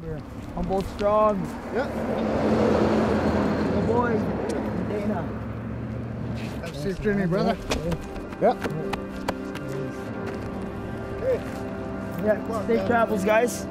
Remember, Humboldt strong. Yep. The boys, Dana. Have a safe journey, brother. Yep. Hey. Yeah, safe travels, guys.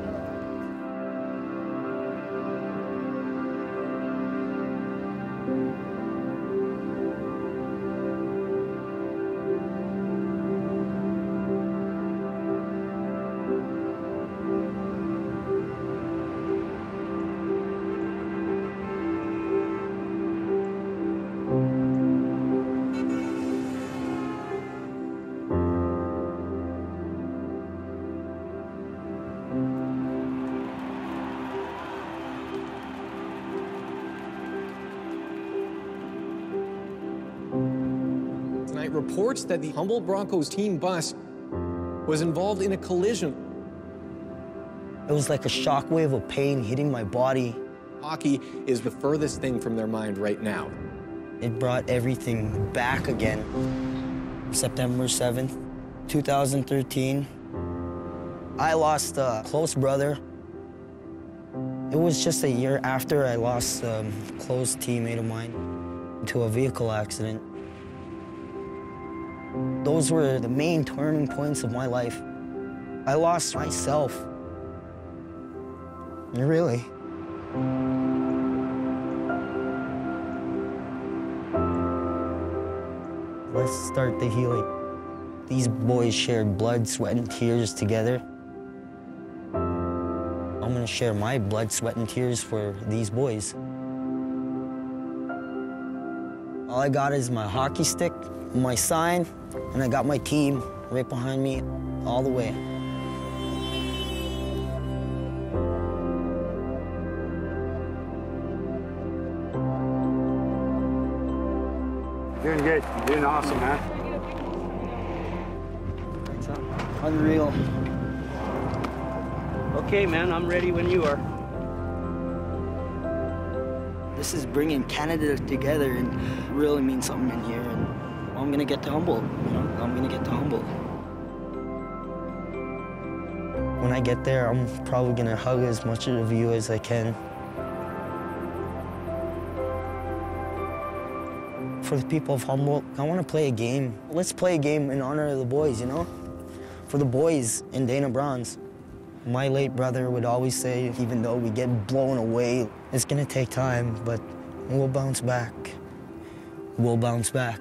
Tonight reports that the Humboldt Broncos team bus was involved in a collision. It was like a shockwave of pain hitting my body. Hockey is the furthest thing from their mind right now. It brought everything back again. September 7th, 2013. I lost a close brother. It was just a year after I lost a close teammate of mine to a vehicle accident. Those were the main turning points of my life. I lost myself. Really. Let's start the healing. These boys shared blood, sweat, and tears together. I'm gonna share my blood, sweat, and tears for these boys. All I got is my hockey stick, my sign, and I got my team right behind me all the way. Doing good. You're doing awesome, man. It's unreal. Okay, man, I'm ready when you are. This is bringing Canada together and really means something in here. I'm gonna get to Humboldt. You know, I'm gonna get to Humboldt. When I get there, I'm probably gonna hug as much of you as I can. For the people of Humboldt, I want to play a game. Let's play a game in honor of the boys, you know? For the boys in Dana Bronze. My late brother would always say, even though we get blown away, it's gonna take time, but we'll bounce back. We'll bounce back.